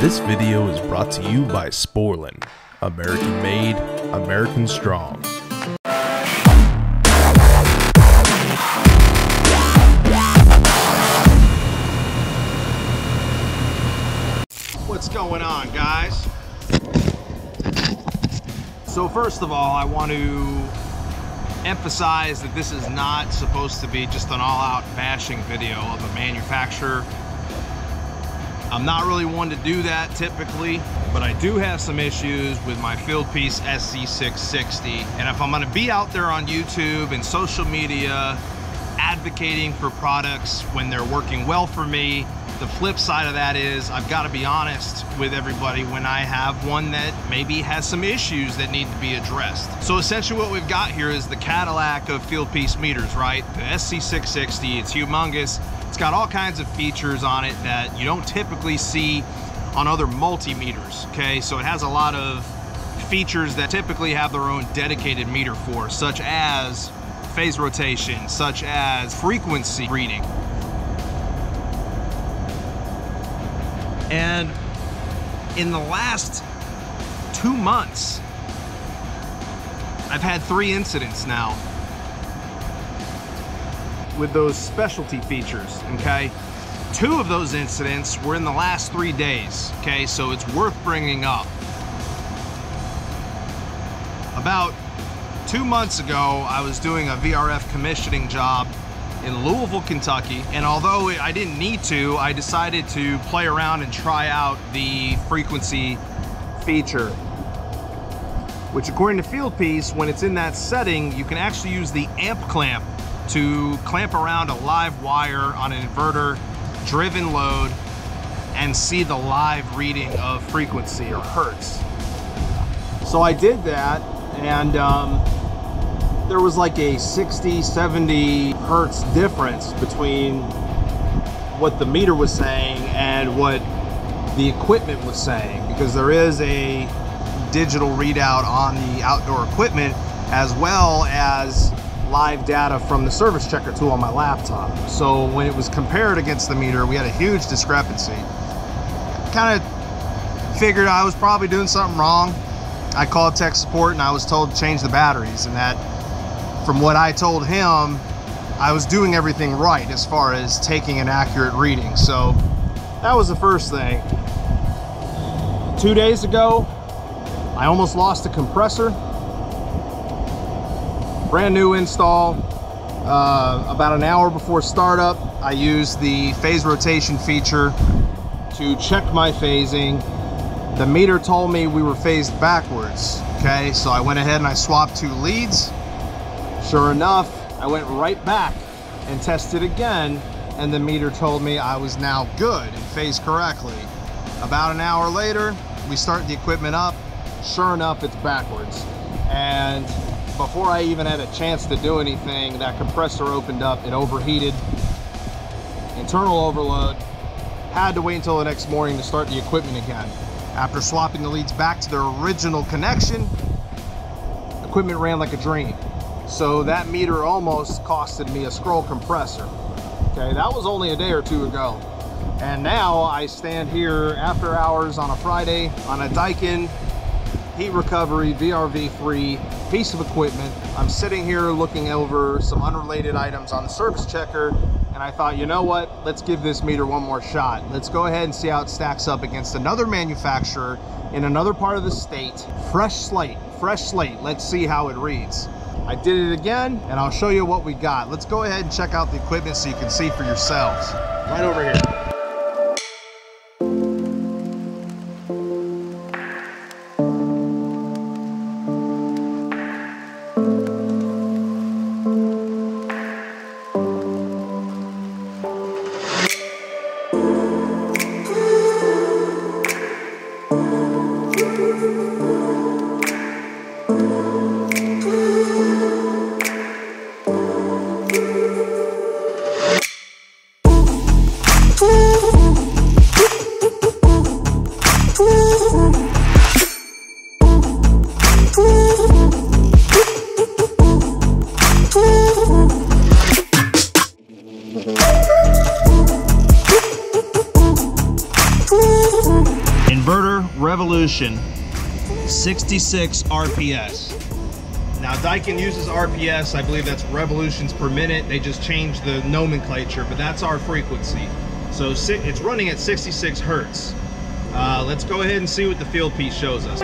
This video is brought to you by Sporlan. American made, American strong. What's going on, guys? So, first of all, I want to emphasize that this is not supposed to be just an all out bashing video of a manufacturer. I'm not really one to do that typically, but I do have some issues with my Fieldpiece SC660. And if I'm gonna be out there on YouTube and social media advocating for products when they're working well for me, the flip side of that is I've got to be honest with everybody when I have one that maybe has some issues that need to be addressed. So essentially what we've got here is the Cadillac of Fieldpiece meters, right? The SC660, it's humongous. It's got all kinds of features on it that you don't typically see on other multimeters, okay? So it has a lot of features that typically have their own dedicated meter for, such as phase rotation, such as frequency reading. And in the last two months, I've had three incidents now with those specialty features, okay? Two of those incidents were in the last three days, okay? So it's worth bringing up. About two months ago, I was doing a VRF commissioning job in Louisville, Kentucky. And although I didn't need to, I decided to play around and try out the frequency feature. Which according to Fieldpiece, when it's in that setting, you can actually use the amp clamp to clamp around a live wire on an inverter driven load and see the live reading of frequency or hertz. So I did that and um, there was like a 60, 70 hertz difference between what the meter was saying and what the equipment was saying because there is a digital readout on the outdoor equipment as well as live data from the service checker tool on my laptop. So when it was compared against the meter, we had a huge discrepancy. Kind of figured I was probably doing something wrong. I called tech support and I was told to change the batteries and that from what I told him, I was doing everything right as far as taking an accurate reading. So that was the first thing. Two days ago, I almost lost a compressor. Brand new install. Uh, about an hour before startup, I used the phase rotation feature to check my phasing. The meter told me we were phased backwards. Okay, so I went ahead and I swapped two leads. Sure enough, I went right back and tested again, and the meter told me I was now good and phased correctly. About an hour later, we start the equipment up. Sure enough, it's backwards. And before I even had a chance to do anything, that compressor opened up, it overheated, internal overload. Had to wait until the next morning to start the equipment again. After swapping the leads back to their original connection, equipment ran like a dream. So that meter almost costed me a scroll compressor. Okay, that was only a day or two ago. And now I stand here after hours on a Friday on a Daikin heat recovery VRV3 piece of equipment. I'm sitting here looking over some unrelated items on the service checker and I thought, you know what, let's give this meter one more shot. Let's go ahead and see how it stacks up against another manufacturer in another part of the state. Fresh slate, fresh slate. Let's see how it reads. I did it again and I'll show you what we got. Let's go ahead and check out the equipment so you can see for yourselves. Right over here. Revolution 66 RPS. Now Daikin uses RPS, I believe that's revolutions per minute. They just changed the nomenclature, but that's our frequency. So it's running at 66 Hertz. Uh, let's go ahead and see what the Fieldpiece shows us.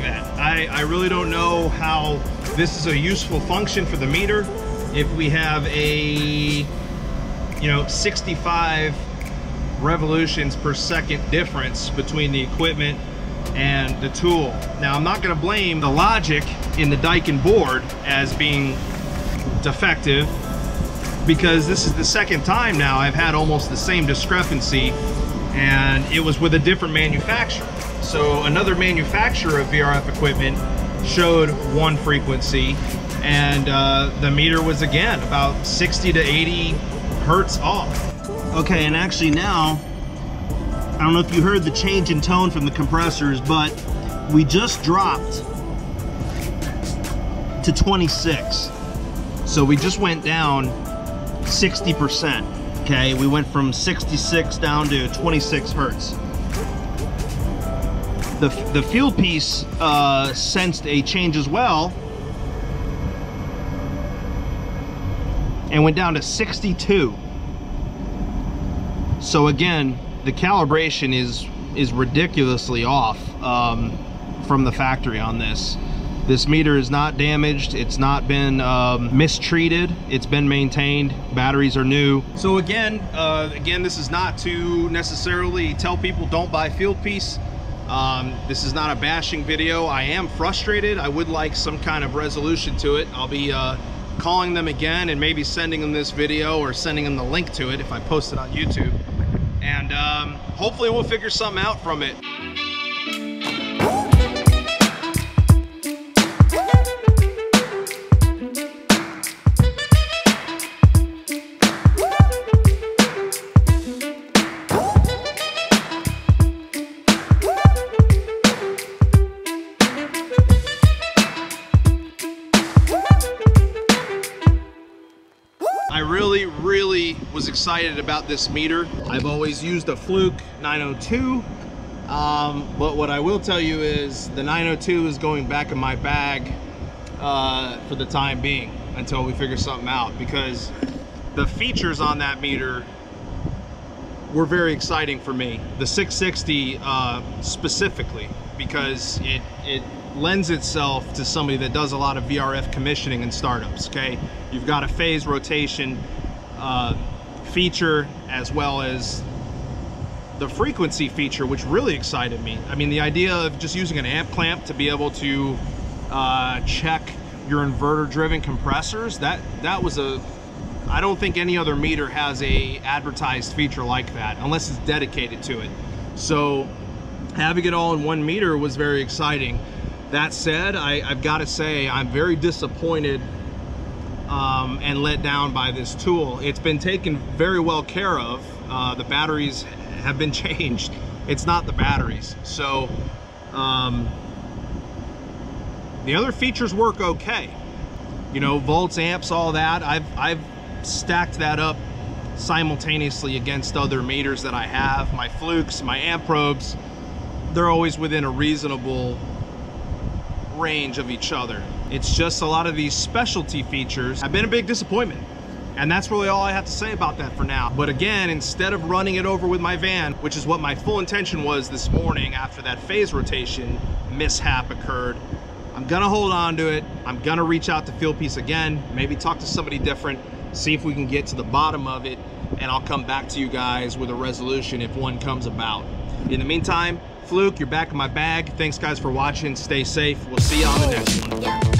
That. I, I really don't know how this is a useful function for the meter. If we have a, you know, 65 revolutions per second difference between the equipment and the tool. Now I'm not gonna blame the logic in the Daikin board as being defective because this is the second time now I've had almost the same discrepancy and it was with a different manufacturer. So another manufacturer of VRF equipment showed one frequency and uh, the meter was again about 60 to 80 hertz off. Okay, and actually now, I don't know if you heard the change in tone from the compressors, but we just dropped to 26. So we just went down 60%, okay? We went from 66 down to 26 hertz the, the Fieldpiece uh, sensed a change as well. And went down to 62 so again the calibration is is ridiculously off um, from the factory on this. This meter is not damaged. It's not been um, mistreated. It's been maintained. Batteries are new. So again uh, again this is not to necessarily tell people don't buy Fieldpiece um, this is not a bashing video. I am frustrated. I would like some kind of resolution to it. I'll be uh, calling them again and maybe sending them this video or sending them the link to it if I post it on YouTube. And um, hopefully we'll figure something out from it. Was excited about this meter. I've always used a Fluke 902, um, but what I will tell you is the 902 is going back in my bag uh, for the time being until we figure something out because the features on that meter were very exciting for me. The 660 uh, specifically because it, it lends itself to somebody that does a lot of VRF commissioning and startups, okay? You've got a phase rotation uh, feature as well as the frequency feature, which really excited me. I mean, the idea of just using an amp clamp to be able to uh, check your inverter-driven compressors, that, that was a, I don't think any other meter has a advertised feature like that, unless it's dedicated to it. So having it all in one meter was very exciting. That said, I, have got to say I'm very disappointed um, and let down by this tool. It's been taken very well care of. Uh, the batteries have been changed. It's not the batteries. So um, the other features work okay. You know, volts, amps, all that. I've, I've stacked that up simultaneously against other meters that I have. My flukes, my amp probes, they're always within a reasonable range of each other. It's just a lot of these specialty features have been a big disappointment. And that's really all I have to say about that for now. But again, instead of running it over with my van, which is what my full intention was this morning after that phase rotation mishap occurred, I'm gonna hold on to it. I'm gonna reach out to Fieldpiece again, maybe talk to somebody different, see if we can get to the bottom of it, and I'll come back to you guys with a resolution if one comes about. In the meantime, Fluke, you're back in my bag. Thanks guys for watching. Stay safe. We'll see you on the next one.